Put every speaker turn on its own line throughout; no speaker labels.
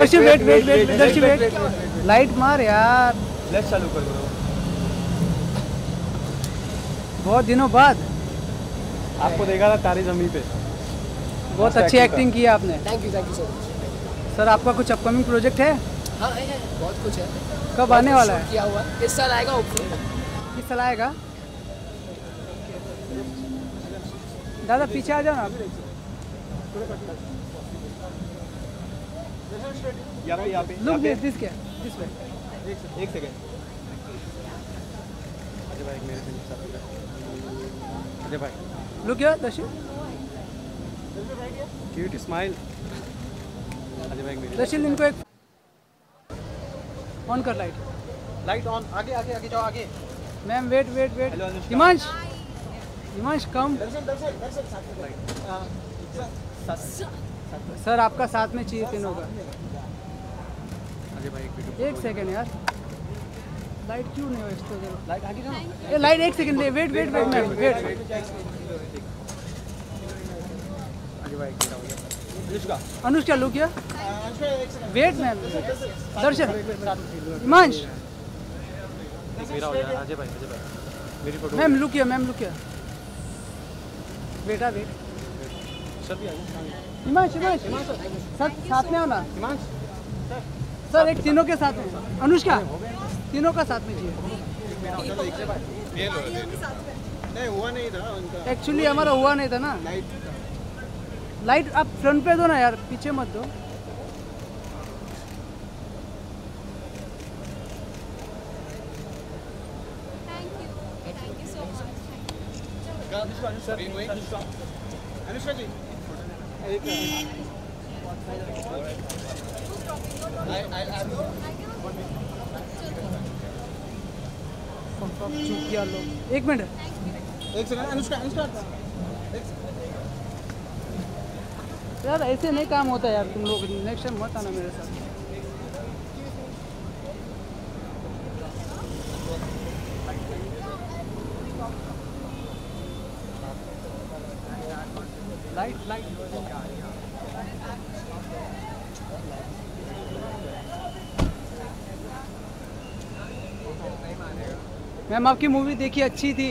Darshi wait wait wait Darshi wait light मार यार।
Let's चालू कर दो।
बहुत दिनों बाद।
आपको देखा था तारी ज़मीन पे।
बहुत अच्छी एक्टिंग की है आपने।
Thank you thank you so much
sir आपका कुछ अपकमिंग प्रोजेक्ट है?
हाँ है है बहुत कुछ है।
कब आने वाला है?
किया हुआ। इस साल आएगा
किस साल आएगा? दादा पीछे आ जाओ ना
यहाँ पे यहाँ पे
लुक
पे
दिस क्या दिस वे
एक सेकंड अजय भाई मेरे से साथ अजय भाई
look here Darshi
cute smile Ajay भाई मेरे
दर्शी इनको एक ऑन कर लाइट
लाइट ऑन आगे आगे आगे जाओ आगे
ma'am wait wait wait Himansh Himansh come sir आपका साथ में चाहिए आपका साथ
में भाई एक होगा
एक सेकेंड यार। लाइट क्यों नहीं हो इस तो
लाइट आगे जाओ।
लाइट एक सेकंड ले wait wait wait ma'am wait
Anushka.
Anushka look here wait ma'am Darshan. Himansh. Ma'am look here ma'am look here बेटा wait
sir
Himansh Himansh. Sir साथ में आओ ना
हिमांश
सर एक तीनों के साथ में। अनुष्का तीनों का साथ में चाहिए।
नहीं हुआ नहीं था उनका
एक्चुअली हमारा हुआ नहीं था ना।
लाइट
लाइट आप फ्रंट पे दो ना यार पीछे मत दो।
अनुष्का जी एक
लोग एक मिनट
एक सेकंड अनुष्का अनुष्का
यार ऐसे नहीं काम होता यार तुम लोग नेक्स्ट टाइम मत आना मेरे साथ। लाइट लाइट मैम आपकी मूवी देखी अच्छी थी।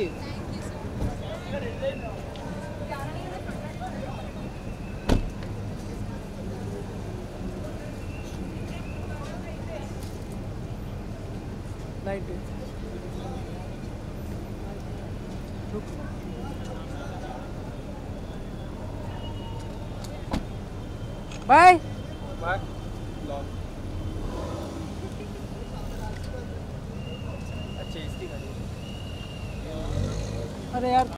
बाय अरे यार